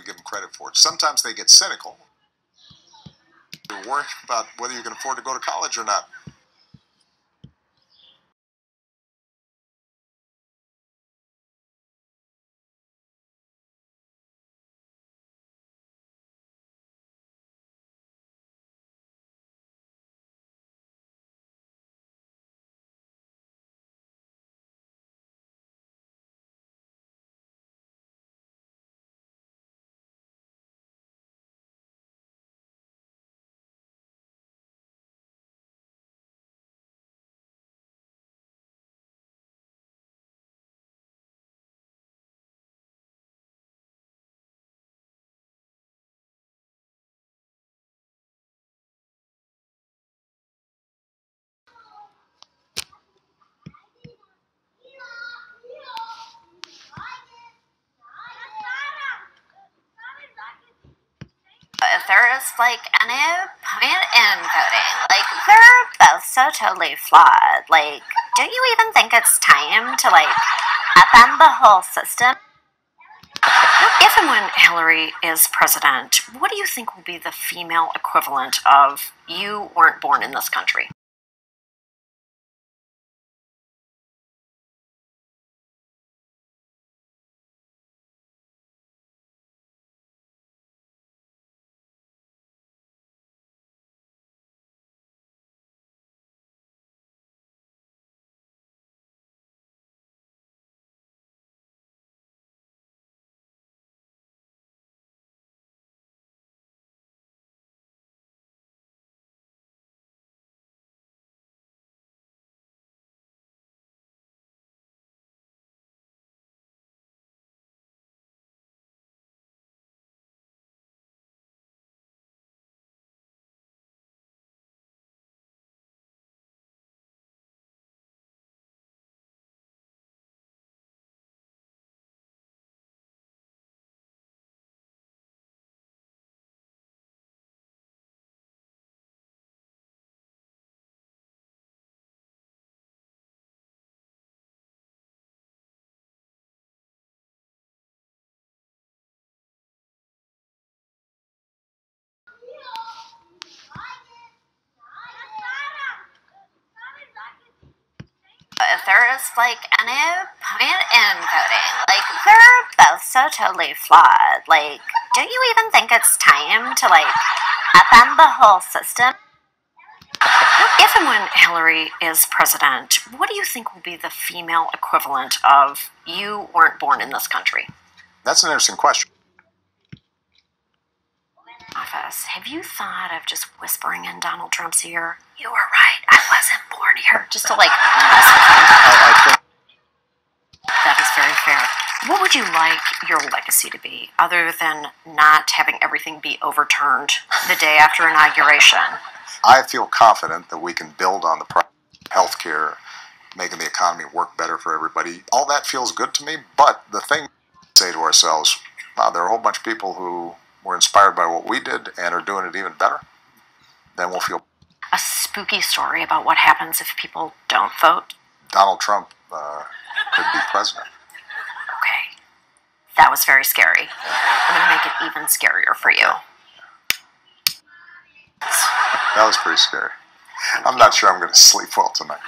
we give them credit for it. Sometimes they get cynical. You're worried about whether you can afford to go to college or not. Is like any point in voting, like they're both so totally flawed. Like, don't you even think it's time to like upend the whole system? If and when Hillary is president, what do you think will be the female equivalent of you weren't born in this country? Is like any point in voting, like they're both so totally flawed. Like, do you even think it's time to like upend the whole system? If and when Hillary is president, what do you think will be the female equivalent of you weren't born in this country? That's an interesting question. Office. Have you thought of just whispering in Donald Trump's ear? You were right. I wasn't born here. Just to like. I, I think That is very fair. What would you like your legacy to be, other than not having everything be overturned the day after inauguration? I feel confident that we can build on the pro- healthcare, making the economy work better for everybody. All that feels good to me. But the thing we say to ourselves, wow, there are a whole bunch of people who were inspired by what we did and are doing it even better. Then we'll feel A spooky story about what happens if people don't vote? Donald Trump uh, could be president. Okay. That was very scary. I'm going to make it even scarier for you. That was pretty scary. I'm not sure I'm going to sleep well tonight.